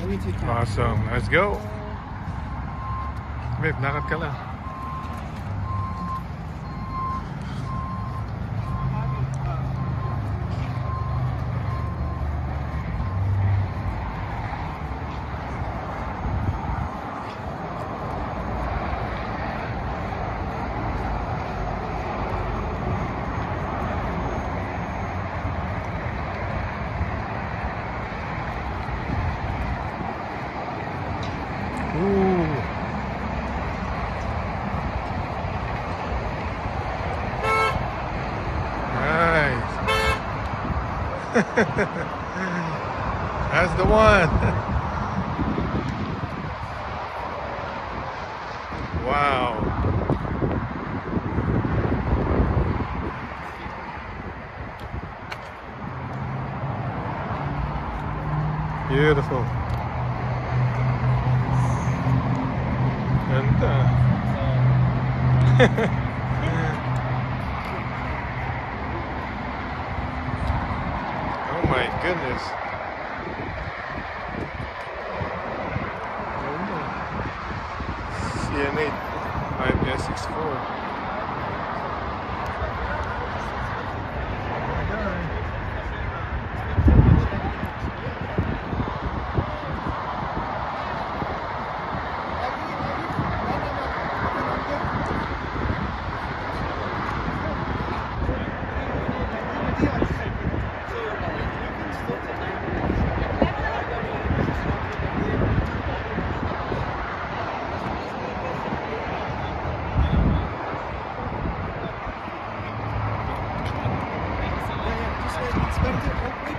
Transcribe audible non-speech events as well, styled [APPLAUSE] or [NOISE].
Awesome. Let's go. Babe, lakad ka lang. [LAUGHS] That's the one. [LAUGHS] wow. Beautiful. Ganda. oh uh, [LAUGHS] my goodness. CNA IPS64. Thank. expected, hopefully.